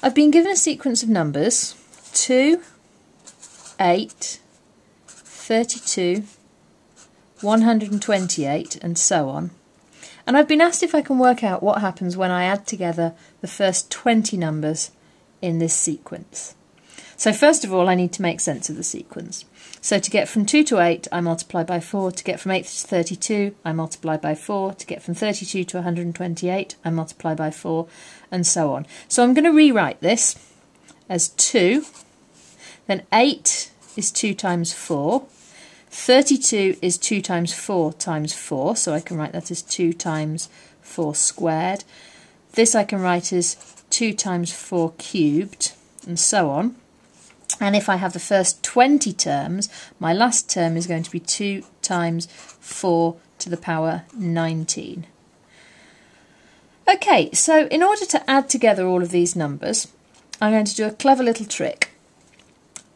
I've been given a sequence of numbers 2, 8, 32, 128 and so on. And I've been asked if I can work out what happens when I add together the first 20 numbers in this sequence. So first of all I need to make sense of the sequence. So to get from 2 to 8 I multiply by 4, to get from 8 to 32 I multiply by 4, to get from 32 to 128 I multiply by 4 and so on. So I'm going to rewrite this as 2, then 8 is 2 times 4, 32 is 2 times 4 times 4, so I can write that as 2 times 4 squared. This I can write as 2 times 4 cubed, and so on. And if I have the first 20 terms, my last term is going to be 2 times 4 to the power 19. Okay, so in order to add together all of these numbers, I'm going to do a clever little trick.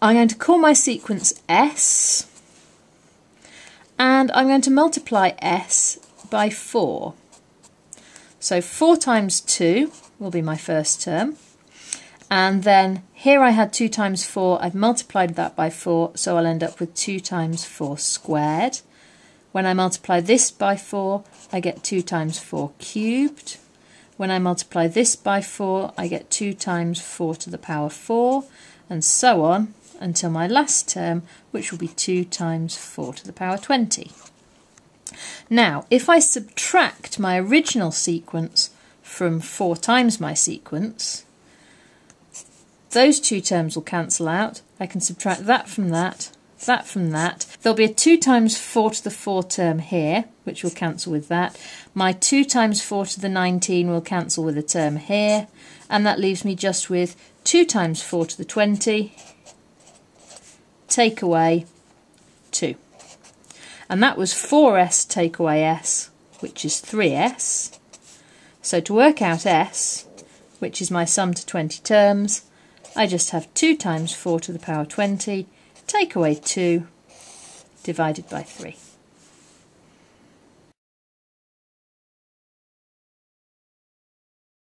I'm going to call my sequence S, and I'm going to multiply S by 4. So 4 times 2 will be my first term, and then here I had 2 times 4, I've multiplied that by 4, so I'll end up with 2 times 4 squared. When I multiply this by 4, I get 2 times 4 cubed. When I multiply this by 4, I get 2 times 4 to the power 4, and so on until my last term, which will be 2 times 4 to the power 20. Now, if I subtract my original sequence from 4 times my sequence, those two terms will cancel out. I can subtract that from that, that from that. There'll be a 2 times 4 to the 4 term here, which will cancel with that. My 2 times 4 to the 19 will cancel with a term here, and that leaves me just with 2 times 4 to the 20, take away 2. And that was 4s take away s, which is 3s. So to work out s, which is my sum to 20 terms, I just have 2 times 4 to the power 20, take away 2, divided by 3.